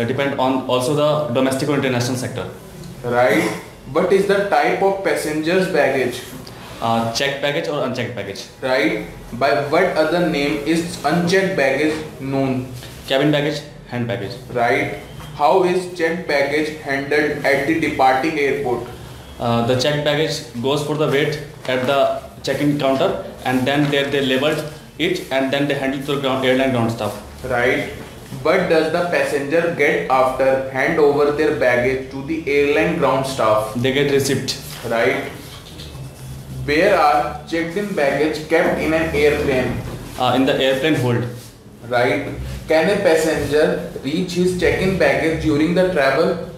uh, depend on also the domestic or international sector. Right. But is the type of passenger's baggage? Uh, checked baggage or unchecked baggage. Right. By what other name is unchecked baggage known? Cabin baggage, hand baggage. Right. How is checked baggage handled at the departing airport? Uh, the checked baggage goes for the weight at the check-in counter and then they, they labeled it and then they handle to the ground, airline ground staff. Right. What does the passenger get after hand over their baggage to the airline ground staff? They get receipt. Right. Where are checked-in baggage kept in an airplane? Uh, in the airplane hold. Right. Can a passenger reach his check-in baggage during the travel?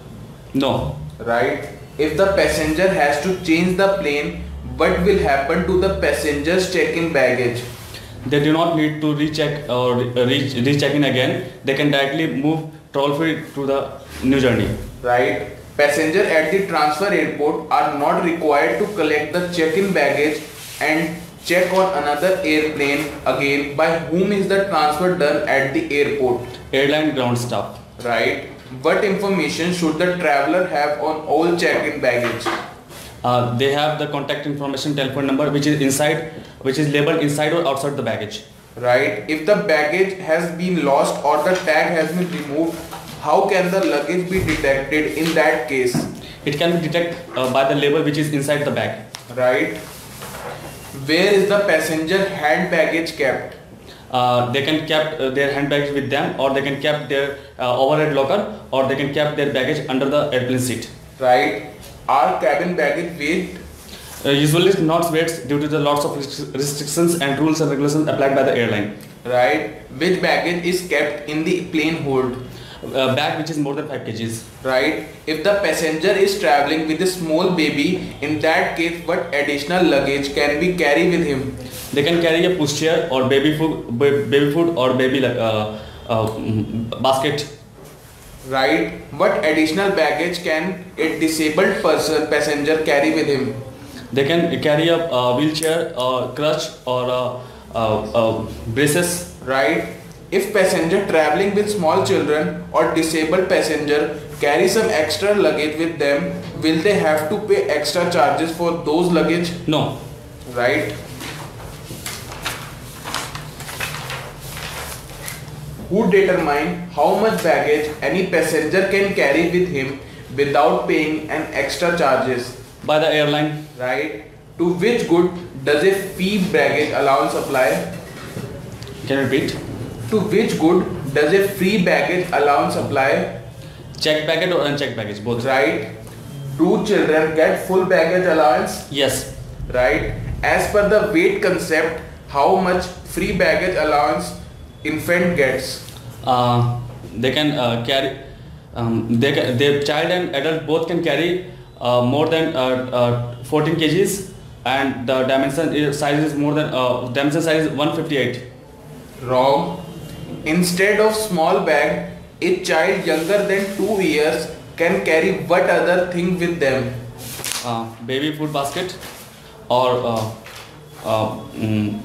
No. Right. If the passenger has to change the plane, what will happen to the passenger's check-in baggage? They do not need to recheck or re- uh, reach, recheck in again. They can directly move toll free to the new journey. Right. Passenger at the transfer airport are not required to collect the check-in baggage and check on another airplane again by whom is the transfer done at the airport. Airline ground staff. Right. What information should the traveler have on all check-in baggage? Uh, they have the contact information telephone number which is inside which is labeled inside or outside the baggage. Right. If the baggage has been lost or the tag has been removed, how can the luggage be detected in that case? It can be detected uh, by the label which is inside the bag. Right. Where is the passenger hand baggage kept? Uh, they can keep uh, their hand baggage with them or they can keep their uh, overhead locker or they can keep their baggage under the airplane seat. Right. Are cabin baggage weighed? Uh, usually it's not weights due to the lots of restrictions and rules and regulations applied by the airline. Right. Which baggage is kept in the plane hold? Uh, bag which is more than 5 kgs. Right. If the passenger is traveling with a small baby, in that case, what additional luggage can be carry with him? They can carry a pushchair or baby food, baby food or baby like, uh, uh, mm, basket. Right. What additional baggage can a disabled person passenger carry with him? They can carry a uh, wheelchair or crutch or uh, uh, braces. Right. If passenger traveling with small children or disabled passenger carry some extra luggage with them, will they have to pay extra charges for those luggage? No. Right. Who determine how much baggage any passenger can carry with him without paying an extra charges? By the airline. Right. To which good does a fee baggage allowance apply? Can you repeat? To which good does a free baggage allowance apply? Checked baggage or unchecked baggage, both. Right? Do children get full baggage allowance? Yes. Right? As per the weight concept, how much free baggage allowance infant gets? Uh, they can uh, carry. Um, they can, their child and adult both can carry uh, more than uh, uh, 14 kgs, and the dimension size is more than uh, dimension size is 158. Wrong. Instead of small bag, a child younger than 2 years can carry what other thing with them? Uh, baby food basket or uh, uh, mm,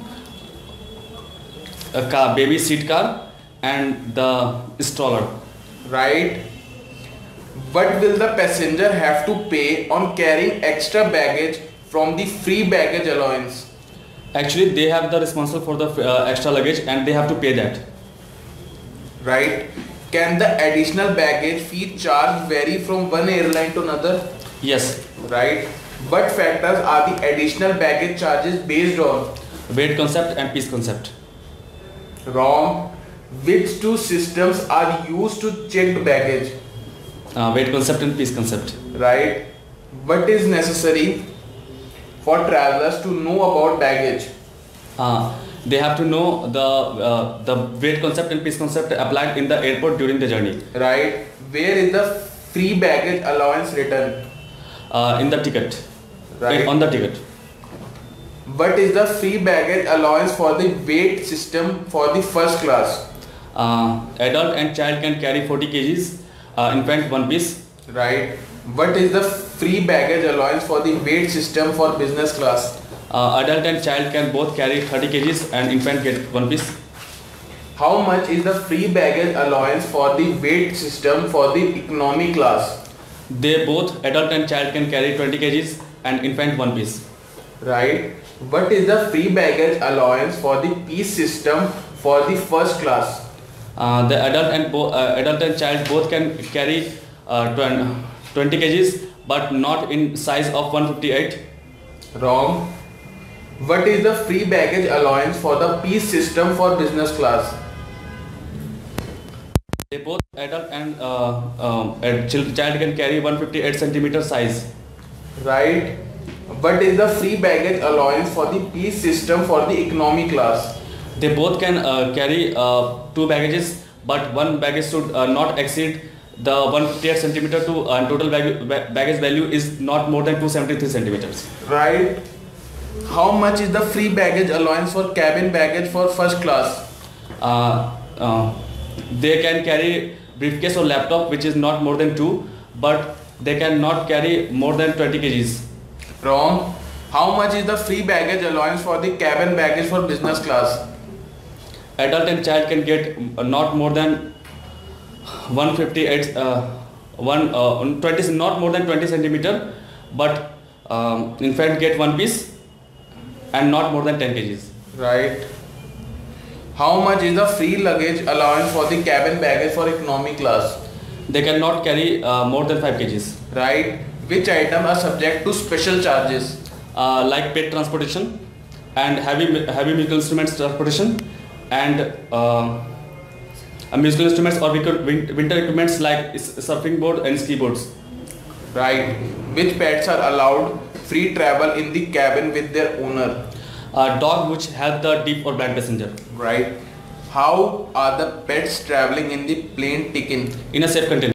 a car, baby seat car and the stroller. Right? What will the passenger have to pay on carrying extra baggage from the free baggage allowance? Actually, they have the responsible for the uh, extra luggage and they have to pay that. Right? Can the additional baggage fee charge vary from one airline to another? Yes, Right? What factors are the additional baggage charges based on? weight concept and piece concept. Wrong. Which two systems are used to check baggage? Uh, weight concept and piece concept. Right? What is necessary for travelers to know about baggage? Uh, they have to know the uh, the weight concept and piece concept applied in the airport during the journey. Right? Where is the free baggage allowance written? Uh, in the ticket. Right. On the ticket. What is the free baggage allowance for the weight system for the first class? Uh, adult and child can carry 40 kgs. Uh, infant one piece. Right? What is the free baggage allowance for the weight system for business class? Uh, adult and child can both carry 30 kgs and infant get one piece. How much is the free baggage allowance for the weight system for the economy class? They both adult and child can carry 20 kgs and infant one piece. Right. What is the free baggage allowance for the piece system for the first class? Uh, the adult and uh, adult and child both can carry uh, 20, 20 kgs but not in size of 158. Wrong. What is the free baggage allowance for the piece system for business class? They both adult and uh, um, child can carry 158 centimeter size. Right. What is the free baggage allowance for the piece system for the economy class? They both can uh, carry uh, two baggages, but one baggage should uh, not exceed the 158 centimeter to uh, total bag- baggage value is not more than 273 centimeters. Right. How much is the free baggage allowance for cabin baggage for first class? Uh, uh, they can carry briefcase or laptop which is not more than two, but they cannot carry more than 20 kgs. Wrong. How much is the free baggage allowance for the cabin baggage for business class? Adult and child can get uh, not more than 158 uh, one uh, 20 not more than 20 centimeter, but um, infant get one piece and not more than 10 kgs. Right. How much is the free luggage allowance for the cabin baggage for economy class? They cannot carry uh, more than 5 kgs. Right. Which item are subject to special charges? Uh, like pet transportation and heavy heavy musical instruments transportation and uh, uh, musical instruments or winter winter equipments like surfing board and ski boards. Right. Which pets are allowed free travel in the cabin with their owner? A dog which help the deep or blind passenger Right. How are the pets traveling in the plane taken? in a safe container.